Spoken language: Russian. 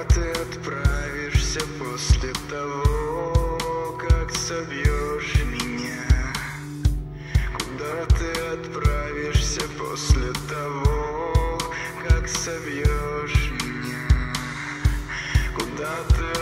куда ты отправишься после того, как собьешь меня? Куда ты отправишься после того, как собьешь меня? Куда ты